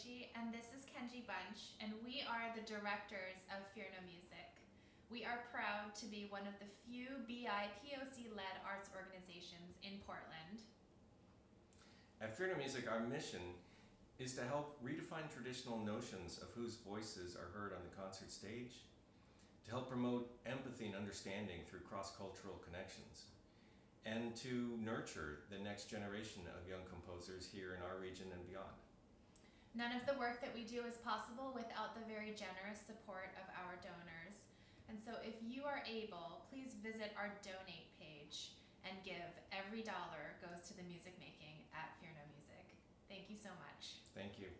And this is Kenji Bunch, and we are the directors of Fear No Music. We are proud to be one of the few BIPOC led arts organizations in Portland. At Fear No Music, our mission is to help redefine traditional notions of whose voices are heard on the concert stage, to help promote empathy and understanding through cross cultural connections and to nurture the next generation of young composers here in our region and beyond. None of the work that we do is possible without the very generous support of our donors. And so if you are able, please visit our donate page and give. Every dollar goes to the music making at Fear No Music. Thank you so much. Thank you.